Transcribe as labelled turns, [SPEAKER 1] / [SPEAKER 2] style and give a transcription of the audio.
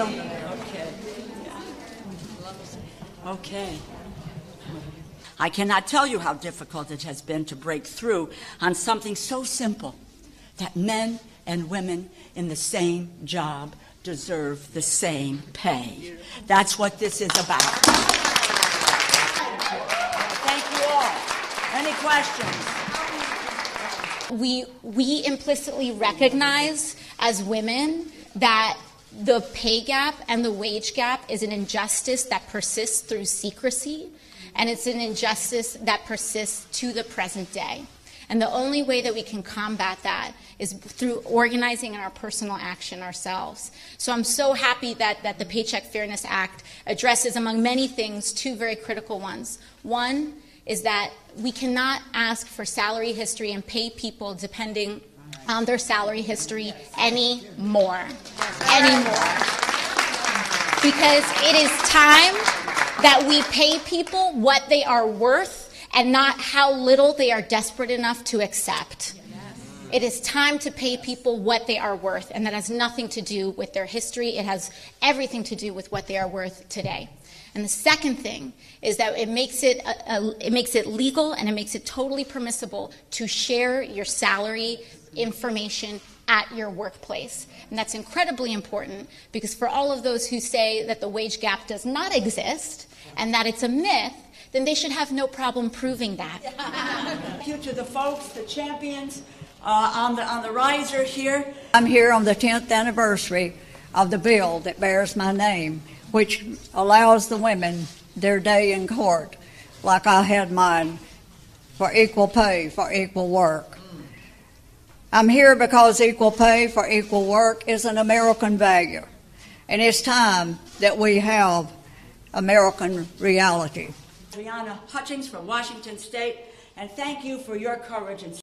[SPEAKER 1] Okay. Okay. I cannot tell you how difficult it has been to break through on something so simple that men and women in the same job deserve the same pay. That's what this is about. Thank you all. Any questions?
[SPEAKER 2] We, we implicitly recognize as women that the pay gap and the wage gap is an injustice that persists through secrecy, and it's an injustice that persists to the present day. And the only way that we can combat that is through organizing in our personal action ourselves. So I'm so happy that, that the Paycheck Fairness Act addresses, among many things, two very critical ones. One is that we cannot ask for salary history and pay people depending on their salary history anymore. Anymore. Because it is time that we pay people what they are worth and not how little they are desperate enough to accept. It is time to pay people what they are worth, and that has nothing to do with their history. It has everything to do with what they are worth today. And the second thing is that it makes it, a, a, it makes it legal and it makes it totally permissible to share your salary information at your workplace. And that's incredibly important because for all of those who say that the wage gap does not exist and that it's a myth, then they should have no problem proving that.
[SPEAKER 1] Thank you to the folks, the champions uh, on, the, on the riser here.
[SPEAKER 3] I'm here on the 10th anniversary of the bill that bears my name, which allows the women their day in court, like I had mine, for equal pay for equal work. I'm here because equal pay for equal work is an American value, and it's time that we have American reality.
[SPEAKER 1] Brianna Hutchings from Washington State, and thank you for your courage and